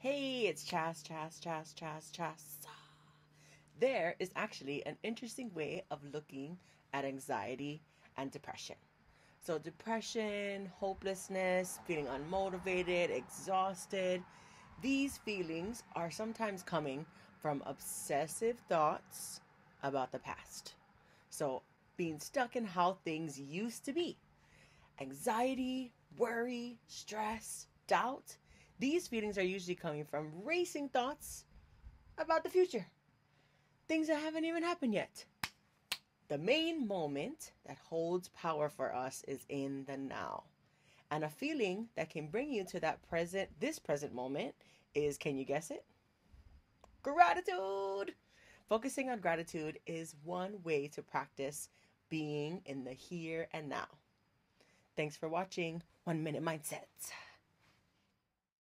Hey, it's Chas, Chas, Chas, Chas, Chas. There is actually an interesting way of looking at anxiety and depression. So, depression, hopelessness, feeling unmotivated, exhausted, these feelings are sometimes coming from obsessive thoughts about the past. So, being stuck in how things used to be. Anxiety, worry, stress, doubt, these feelings are usually coming from racing thoughts about the future. Things that haven't even happened yet. The main moment that holds power for us is in the now. And a feeling that can bring you to that present, this present moment is can you guess it? Gratitude! Focusing on gratitude is one way to practice being in the here and now. Thanks for watching One Minute Mindset.